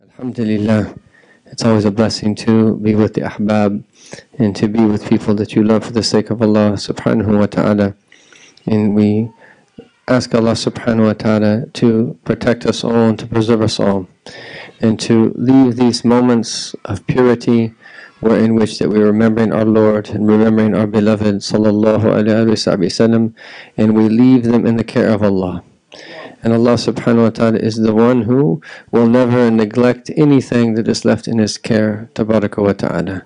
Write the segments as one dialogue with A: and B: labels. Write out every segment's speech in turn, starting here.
A: Alhamdulillah, it's always a blessing to be with the ahbab and to be with people that you love for the sake of Allah subhanahu wa ta'ala. And we ask Allah subhanahu wa ta'ala to protect us all and to preserve us all. And to leave these moments of purity where in which that we're remembering our Lord and remembering our beloved sallallahu alayhi wa sallam and we leave them in the care of Allah. And Allah subhanahu wa ta'ala is the one who will never neglect anything that is left in His care, tabaraka wa ta'ala.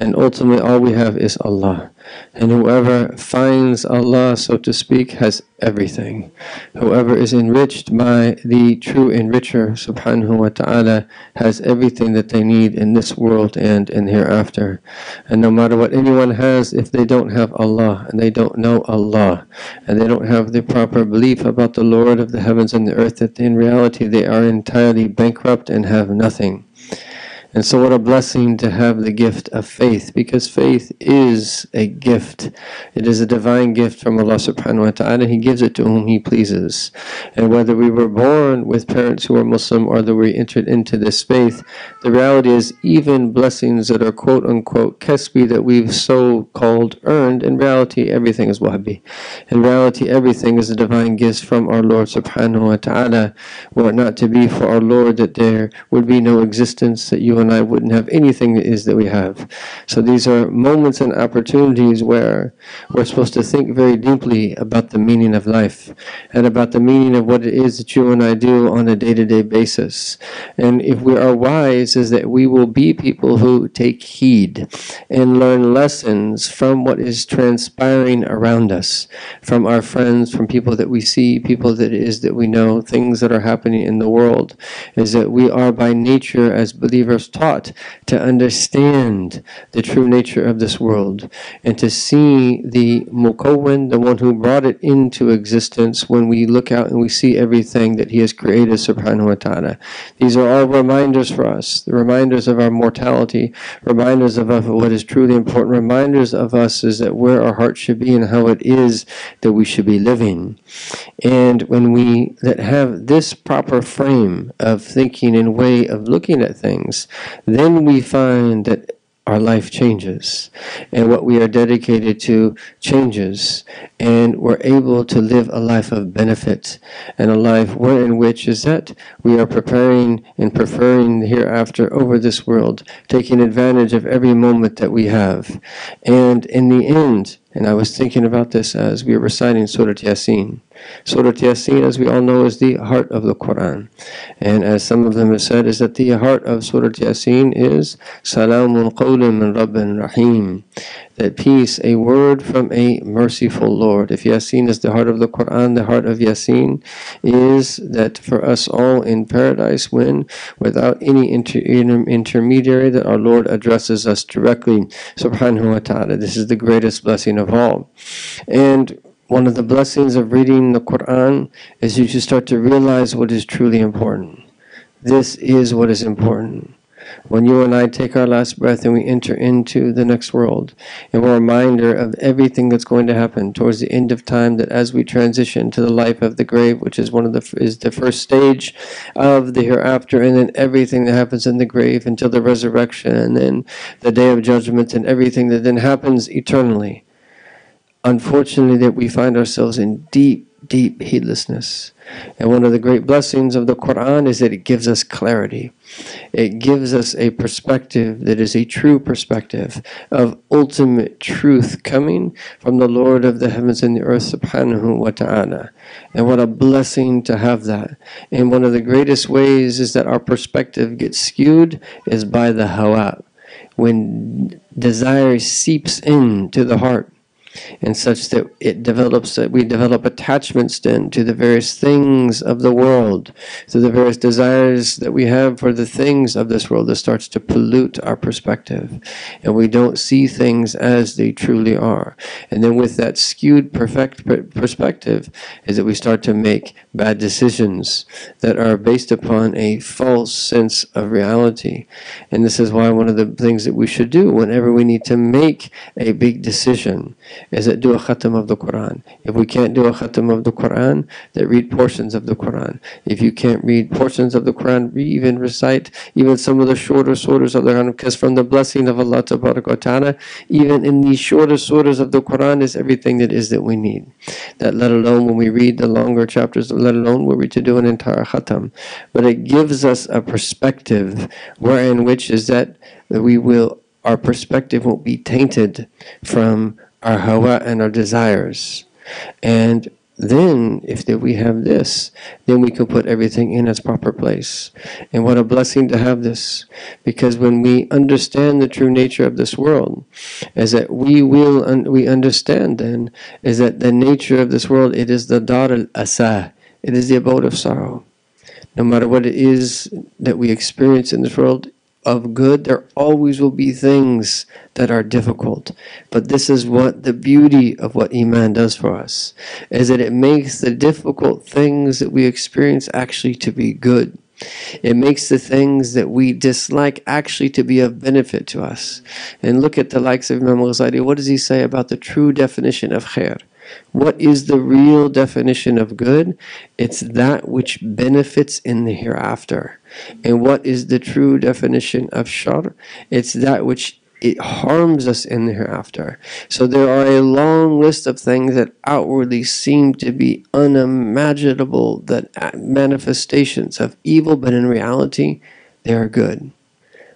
A: And ultimately all we have is Allah. And whoever finds Allah, so to speak, has everything. Whoever is enriched by the true enricher, subhanahu wa ta'ala, has everything that they need in this world and in hereafter. And no matter what anyone has, if they don't have Allah, and they don't know Allah, and they don't have the proper belief about the Lord of the heavens and the earth, that in reality they are entirely bankrupt and have nothing. And so, what a blessing to have the gift of faith, because faith is a gift. It is a divine gift from Allah subhanahu wa ta'ala. He gives it to whom He pleases. And whether we were born with parents who are Muslim or that we entered into this faith, the reality is, even blessings that are quote unquote kesbi that we've so called earned, in reality, everything is wahbi. In reality, everything is a divine gift from our Lord subhanahu wa ta'ala. Were it not to be for our Lord that there would be no existence, that you and I wouldn't have anything that is that we have. So these are moments and opportunities where we're supposed to think very deeply about the meaning of life and about the meaning of what it is that you and I do on a day-to-day basis. And if we are wise, is that we will be people who take heed and learn lessons from what is transpiring around us, from our friends, from people that we see, people that is that we know, things that are happening in the world, is that we are by nature as believers taught to understand the true nature of this world and to see the Mukawwin, the one who brought it into existence when we look out and we see everything that He has created, subhanahu wa ta'ala. These are all reminders for us, the reminders of our mortality, reminders of, of what is truly important, reminders of us is that where our heart should be and how it is that we should be living. And when we that have this proper frame of thinking and way of looking at things, then we find that our life changes and what we are dedicated to changes and we're able to live a life of benefit and a life in which is that we are preparing and preferring the hereafter over this world taking advantage of every moment that we have and in the end and I was thinking about this as we were reciting Surah Yasin. Surah Yasin, as we all know, is the heart of the Quran. And as some of them have said, is that the heart of Surah Yasin is Salamun qawlun min Rabbin Rahim. That peace, a word from a merciful Lord. If Yasin is the heart of the Quran, the heart of Yasin is that for us all in paradise when, without any inter intermediary, that our Lord addresses us directly, subhanahu wa ta'ala. This is the greatest blessing of all. And one of the blessings of reading the Quran is you just start to realize what is truly important. This is what is important. When you and I take our last breath and we enter into the next world, and we're a reminder of everything that's going to happen towards the end of time, that as we transition to the life of the grave, which is one of the is the first stage of the hereafter, and then everything that happens in the grave until the resurrection, and then the day of judgment, and everything that then happens eternally unfortunately that we find ourselves in deep, deep heedlessness. And one of the great blessings of the Quran is that it gives us clarity. It gives us a perspective that is a true perspective of ultimate truth coming from the Lord of the heavens and the earth, subhanahu wa ta'ala. And what a blessing to have that. And one of the greatest ways is that our perspective gets skewed is by the hawa. When desire seeps into the heart and such that it develops that we develop attachments then to the various things of the world to the various desires that we have for the things of this world that starts to pollute our perspective. And we don't see things as they truly are. And then with that skewed perfect perspective is that we start to make bad decisions that are based upon a false sense of reality and this is why one of the things that we should do whenever we need to make a big decision is that do a khatam of the Quran. If we can't do a khatam of the Quran, that read portions of the Quran. If you can't read portions of the Quran, read even recite even some of the shorter surahs of the Quran, because from the blessing of Allah ta'ala, even in these shorter surahs of the Quran is everything that is that we need. That let alone when we read the longer chapters, let alone were we to do an entire khatam. But it gives us a perspective wherein which is that we will our perspective won't be tainted from our hawa and our desires. And then, if we have this, then we can put everything in its proper place. And what a blessing to have this. Because when we understand the true nature of this world, is that we will, un- we understand then, is that the nature of this world, it is the dar al-asa, it is the abode of sorrow. No matter what it is that we experience in this world, of good, there always will be things that are difficult. But this is what the beauty of what Iman does for us, is that it makes the difficult things that we experience actually to be good. It makes the things that we dislike actually to be of benefit to us. And look at the likes of Imam Ghazali. What does he say about the true definition of khair? What is the real definition of good? It's that which benefits in the hereafter. And what is the true definition of shar? It's that which it harms us in the hereafter. So there are a long list of things that outwardly seem to be unimaginable, that manifestations of evil, but in reality, they are good.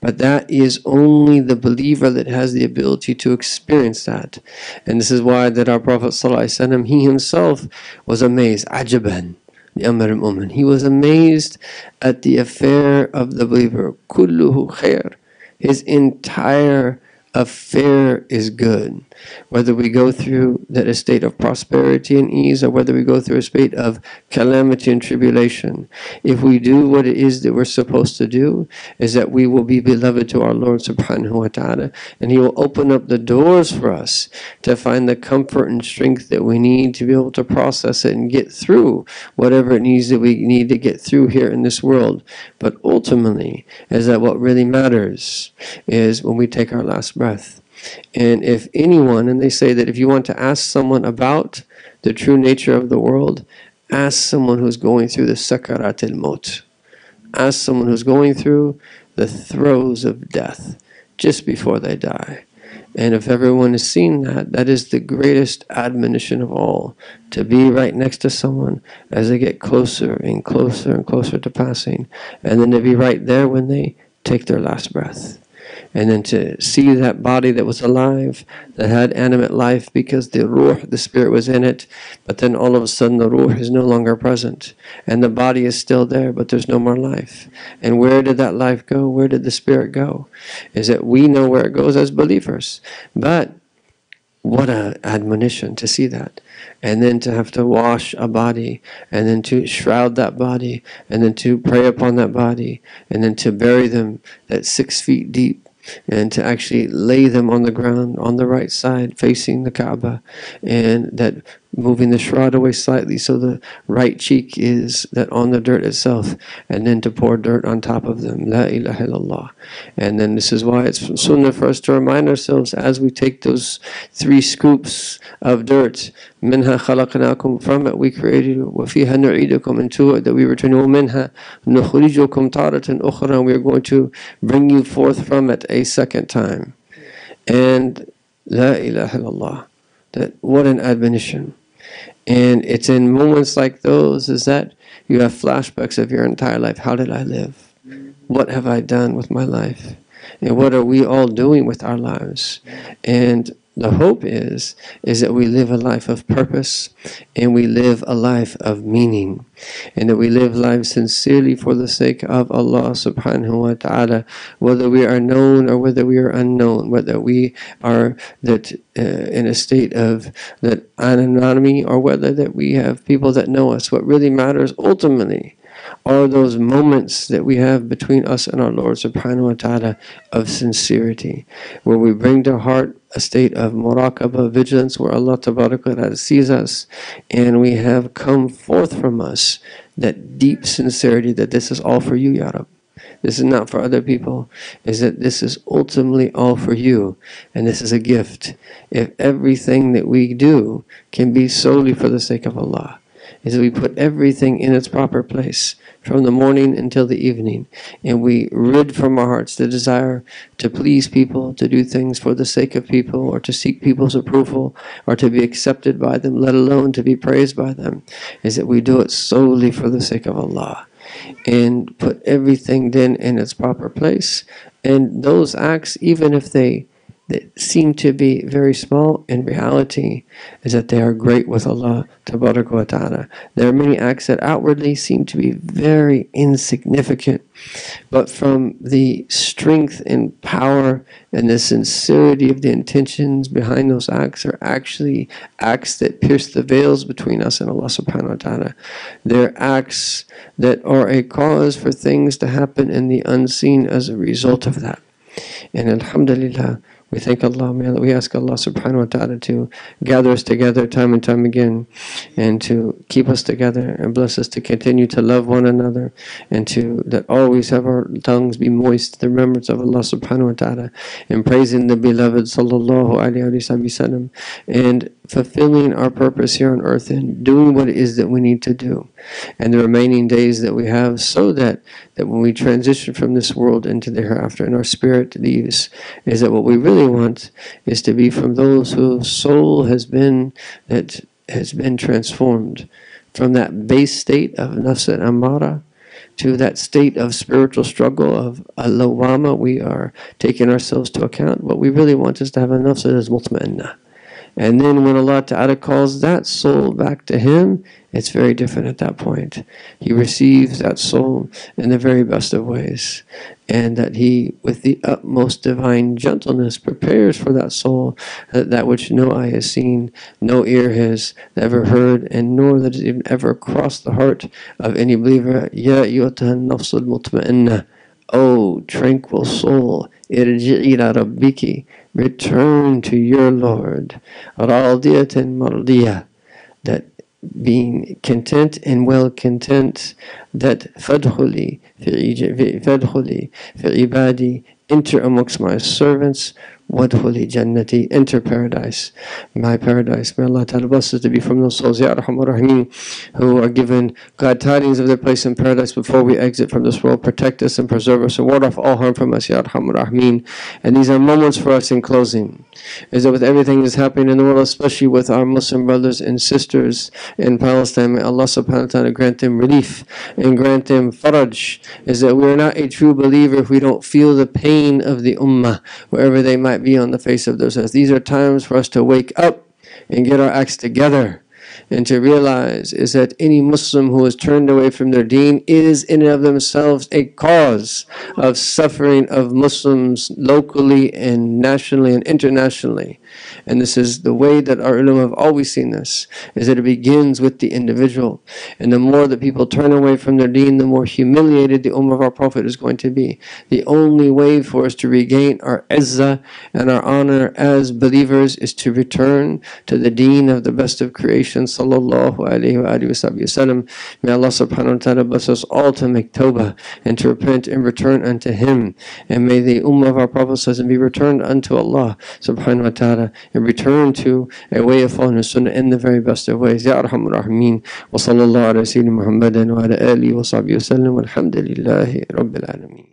A: But that is only the believer that has the ability to experience that. And this is why that our Prophet ﷺ, he himself was amazed. Ajaban. The Ummaruman. He was amazed at the affair of the believer. Kulluhu khair. His entire affair is good. Whether we go through that a state of prosperity and ease or whether we go through a state of calamity and tribulation, if we do what it is that we're supposed to do, is that we will be beloved to our Lord subhanahu wa ta'ala and He will open up the doors for us to find the comfort and strength that we need to be able to process it and get through whatever it needs that we need to get through here in this world. But ultimately, is that what really matters is when we take our last breath. And if anyone, and they say that if you want to ask someone about the true nature of the world, ask someone who's going through the sakarat al maut. Ask someone who's going through the throes of death just before they die. And if everyone has seen that, that is the greatest admonition of all to be right next to someone as they get closer and closer and closer to passing, and then to be right there when they take their last breath and then to see that body that was alive, that had animate life because the ruh, the spirit was in it, but then all of a sudden the ruh is no longer present, and the body is still there, but there's no more life. And where did that life go? Where did the spirit go? Is that we know where it goes as believers, but what an admonition to see that and then to have to wash a body, and then to shroud that body, and then to pray upon that body, and then to bury them at six feet deep, and to actually lay them on the ground on the right side facing the Kaaba and that moving the shroud away slightly so the right cheek is that on the dirt itself and then to pour dirt on top of them. La ilaha illallah. And then this is why it's sunnah for us to remind ourselves as we take those three scoops of dirt minha khalaqnakum from it we created wa fiha nu'idukum into it that we return you minha nukhrijukum taratan ukhra we are going to bring you forth from it a second time. And la ilaha illallah that what an admonition. And it's in moments like those is that you have flashbacks of your entire life. How did I live? What have I done with my life? And what are we all doing with our lives? And the hope is is that we live a life of purpose and we live a life of meaning and that we live lives sincerely for the sake of Allah subhanahu wa ta'ala whether we are known or whether we are unknown whether we are that uh, in a state of that anonymity or whether that we have people that know us. What really matters ultimately are those moments that we have between us and our Lord subhanahu wa ta'ala of sincerity, where we bring to heart a state of muraqabah, vigilance, where Allah ta'ala sees us, and we have come forth from us that deep sincerity that this is all for you, Ya Rab. this is not for other people, is that this is ultimately all for you, and this is a gift. If everything that we do can be solely for the sake of Allah, is that we put everything in its proper place from the morning until the evening, and we rid from our hearts the desire to please people, to do things for the sake of people, or to seek people's approval, or to be accepted by them, let alone to be praised by them, is that we do it solely for the sake of Allah and put everything then in its proper place. And those acts, even if they that seem to be very small, in reality, is that they are great with Allah ta'ala. There are many acts that outwardly seem to be very insignificant, but from the strength and power and the sincerity of the intentions behind those acts are actually acts that pierce the veils between us and Allah subhanahu wa ta'ala. They're acts that are a cause for things to happen in the unseen as a result of that. And Alhamdulillah, we thank Allah, we ask Allah subhanahu wa ta'ala to gather us together time and time again and to keep us together and bless us to continue to love one another and to that always have our tongues be moist the remembrance of Allah subhanahu wa ta'ala and praising the beloved sallallahu alayhi wa sallam and fulfilling our purpose here on earth and doing what it is that we need to do. And the remaining days that we have so that that when we transition from this world into the hereafter and our spirit leaves is that what we really want is to be from those whose soul has been that has been transformed from that base state of nafs amara to that state of spiritual struggle of alawama we are taking ourselves to account. What we really want is to have a nafs that is mutma'inna and then when Allah Ta'ala calls that soul back to Him, it's very different at that point. He receives that soul in the very best of ways. And that He, with the utmost divine gentleness, prepares for that soul that, that which no eye has seen, no ear has ever heard, and nor that has even ever crossed the heart of any believer. Ya nafsul mutma'inna. O tranquil soul, irji'i ila rabbiki return to your Lord. Radiyatan mardiyah. That being content and well content that fadhuli fadhuli fi ibadi enter amongst my servants Wadhuli Jannati, enter paradise, my paradise. May Allah Ta'ala bless us to be from those souls, Ya Rahim who are given glad tidings of their place in paradise before we exit from this world. Protect us and preserve us and ward off all harm from us, Ya Rahim And these are moments for us in closing. Is that with everything that's happening in the world, especially with our Muslim brothers and sisters in Palestine, may Allah subhanahu wa ta'ala grant them relief and grant them faraj. Is that we are not a true believer if we don't feel the pain of the ummah, wherever they might might be on the face of those earth. These are times for us to wake up and get our acts together and to realize is that any Muslim who has turned away from their deen is in and of themselves a cause of suffering of Muslims locally and nationally and internationally. And this is the way that our ulama have always seen this, is that it begins with the individual. And the more that people turn away from their deen, the more humiliated the ummah of our Prophet is going to be. The only way for us to regain our izzah and our honor as believers is to return to the deen of the best of creation, sallallahu alayhi wa wasallam. May Allah subhanahu wa ta'ala bless us all to make tawbah and to repent and return unto Him. And may the ummah of our Prophet be returned unto Allah subhanahu wa ta'ala and return to a way of following the Sunnah in the very best of ways. Ya Arhamur Rahimeen. Wa sallallahu ala Sayyidina Muhammadin wa ala alihi wa sahbihi wa sallam. Walhamdulillahi Rabbil Alameen.